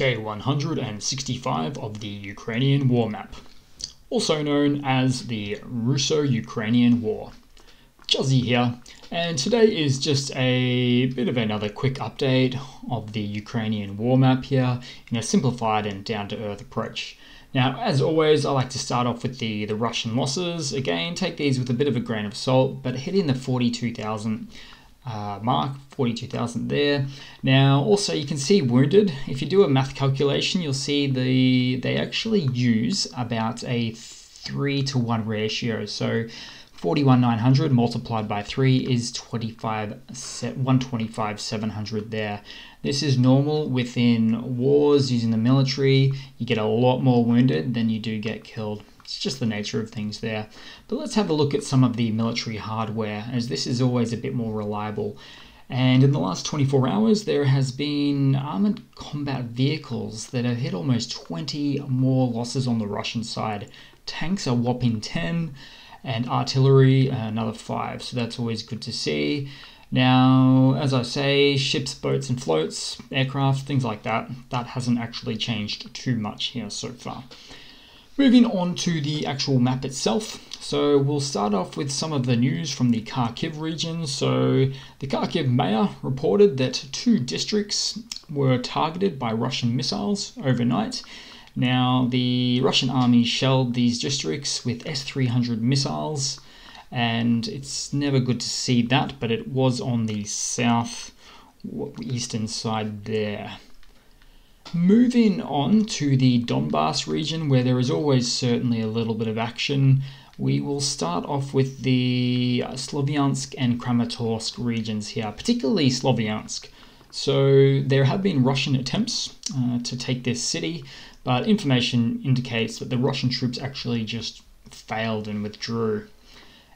Day 165 of the Ukrainian War Map, also known as the Russo Ukrainian War. Juzzy here, and today is just a bit of another quick update of the Ukrainian War Map here in a simplified and down to earth approach. Now, as always, I like to start off with the, the Russian losses. Again, take these with a bit of a grain of salt, but hitting the 42,000 uh, mark, 42,000 there. Now, also you can see wounded. If you do a math calculation, you'll see the they actually use about a 3 to 1 ratio. So 41,900 multiplied by 3 is 25, 125, 700 there. This is normal within wars using the military. You get a lot more wounded than you do get killed. It's just the nature of things there. But let's have a look at some of the military hardware, as this is always a bit more reliable. And in the last 24 hours, there has been armored combat vehicles that have hit almost 20 more losses on the Russian side. Tanks are whopping 10, and artillery another 5, so that's always good to see. Now, as I say, ships, boats, and floats, aircraft, things like that, that hasn't actually changed too much here so far. Moving on to the actual map itself. So we'll start off with some of the news from the Kharkiv region. So the Kharkiv mayor reported that two districts were targeted by Russian missiles overnight. Now the Russian army shelled these districts with S-300 missiles and it's never good to see that, but it was on the south eastern side there. Moving on to the Donbass region, where there is always certainly a little bit of action, we will start off with the Slovyansk and Kramatorsk regions here, particularly Slovyansk. So there have been Russian attempts uh, to take this city, but information indicates that the Russian troops actually just failed and withdrew.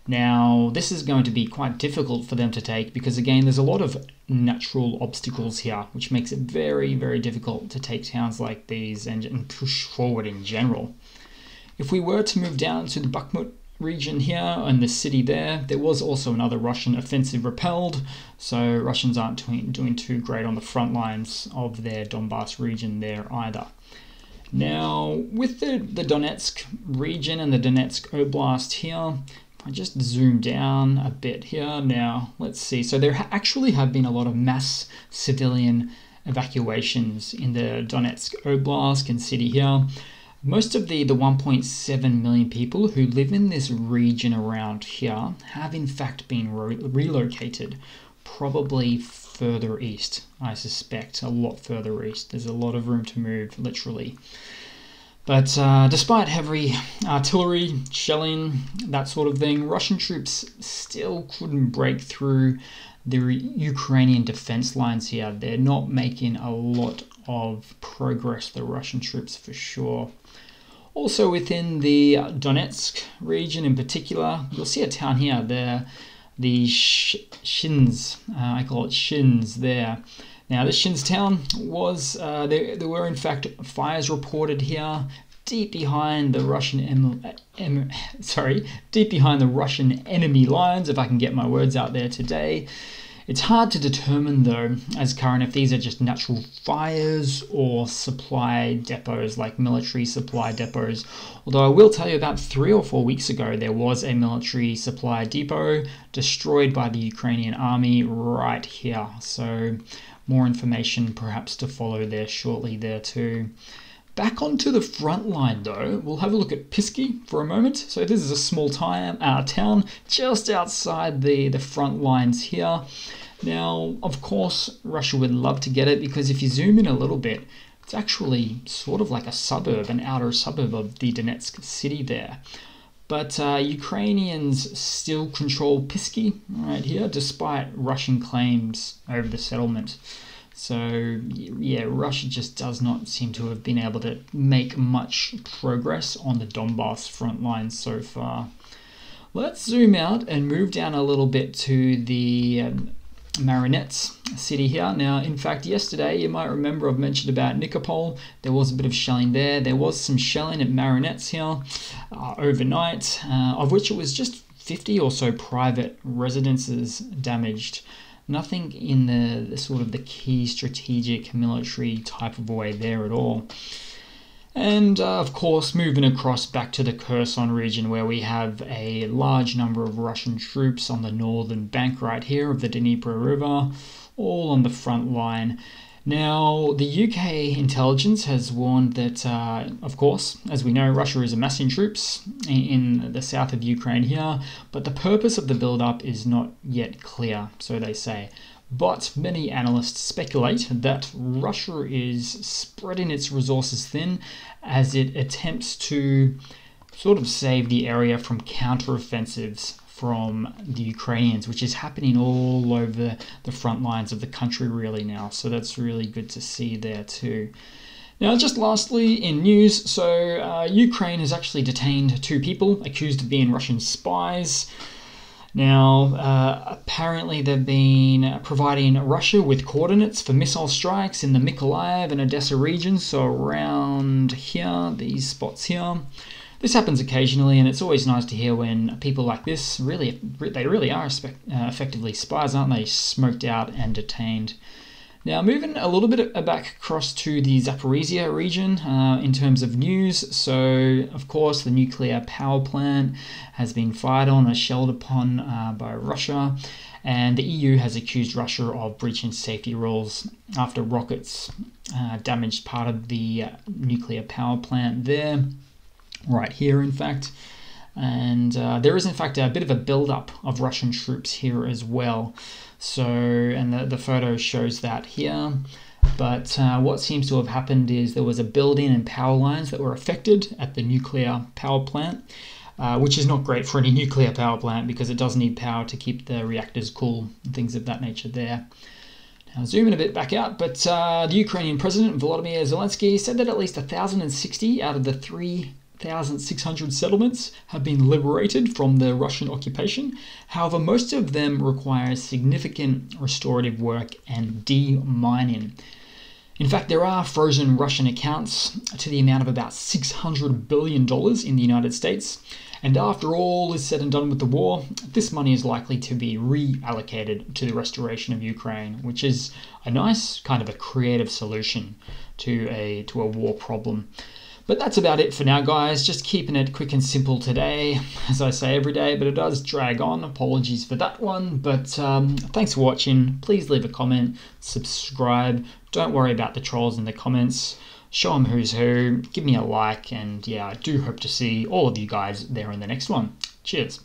Now, this is going to be quite difficult for them to take because, again, there's a lot of natural obstacles here, which makes it very, very difficult to take towns like these and, and push forward in general. If we were to move down to the Bakhmut region here and the city there, there was also another Russian offensive repelled, so Russians aren't doing, too great on the front lines of their Donbass region there either. Now, with the, the Donetsk region and the Donetsk Oblast here, I just zoom down a bit here now, let's see. So there actually have been a lot of mass civilian evacuations in the Donetsk Oblast and city here. Most of the, the 1.7 million people who live in this region around here have in fact been re- relocated, probably further east, I suspect, a lot further east. There's a lot of room to move, literally. But uh, despite heavy artillery, shelling, that sort of thing, Russian troops still couldn't break through the Ukrainian defense lines here. They're not making a lot of progress, the Russian troops for sure. Also, within the Donetsk region in particular, you'll see a town here, the, the Shins, uh, I call it Shins there. Now, this Shinstown was, uh, there, there were in fact fires reported here deep behind the Russian em, em, sorry, deep behind the Russian enemy lines, if I can get my words out there today. It's hard to determine, though, as current, if these are just natural fires or supply depots, like military supply depots. Although I will tell you, about three or four weeks ago, there was a military supply depot destroyed by the Ukrainian army right here. So more information perhaps to follow there shortly there too. Back onto the front line though, we'll have a look at Pisky for a moment. So this is a small time, uh, town just outside the, the front lines here. Now, of course, Russia would love to get it because if you zoom in a little bit, it's actually sort of like a suburb, an outer suburb of the Donetsk city there. But uh, Ukrainians still control Pisky right here, despite Russian claims over the settlement. So, yeah, Russia just does not seem to have been able to make much progress on the Donbass front line so far. Let's zoom out and move down a little bit to the um, city here. Now, in fact, yesterday you might remember I've mentioned about Nikopol. There was a bit of shelling there. There was some shelling at Marhanets here uh, overnight, uh, of which it was just 50 or so private residences damaged. Nothing in the, the sort of the key strategic military type of way there at all. And uh, of course, moving across back to the Kherson region, where we have a large number of Russian troops on the northern bank right here of the Dnieper River, all on the front line. Now, the UK intelligence has warned that, uh, of course, as we know, Russia is amassing troops in the south of Ukraine here, but the purpose of the build up is not yet clear, so they say. But many analysts speculate that Russia is spreading its resources thin as it attempts to sort of save the area from counteroffensives from the Ukrainians, which is happening all over the front lines of the country really now. So that's really good to see there too. Now, just lastly, in news, so uh, Ukraine has actually detained two people accused of being Russian spies. Now, uh, apparently, they've been providing Russia with coordinates for missile strikes in the Mykolaiv and Odessa regions, so around here, these spots here. This happens occasionally, and it's always nice to hear when people like this really, they really are uh, effectively spies, aren't they? Smoked out and detained. Now, moving a little bit back across to the Zaporizhia region uh, in terms of news. So, of course, the nuclear power plant has been fired on or shelled upon uh, by Russia, and the EU has accused Russia of breaching safety rules after rockets uh, damaged part of the uh, nuclear power plant there, right here, in fact. And uh, there is, in fact, a bit of a build-up of Russian troops here as well. So, and the, the photo shows that here. But uh, what seems to have happened is there was a building and power lines that were affected at the nuclear power plant, uh, which is not great for any nuclear power plant because it does need power to keep the reactors cool and things of that nature there. Now, zooming a bit back out, but uh, the Ukrainian President Volodymyr Zelensky said that at least 1,060 out of the three 1,600 settlements have been liberated from the Russian occupation. However, most of them require significant restorative work and demining. In fact, there are frozen Russian accounts to the amount of about $600 billion in the United States. And after all is said and done with the war, this money is likely to be reallocated to the restoration of Ukraine, which is a nice kind of a creative solution to a, to a war problem. But that's about it for now, guys. Just keeping it quick and simple today, as I say every day, but it does drag on. Apologies for that one. But um, thanks for watching. Please leave a comment, subscribe. Don't worry about the trolls in the comments. Show them who's who. Give me a like. And yeah, I do hope to see all of you guys there in the next one. Cheers.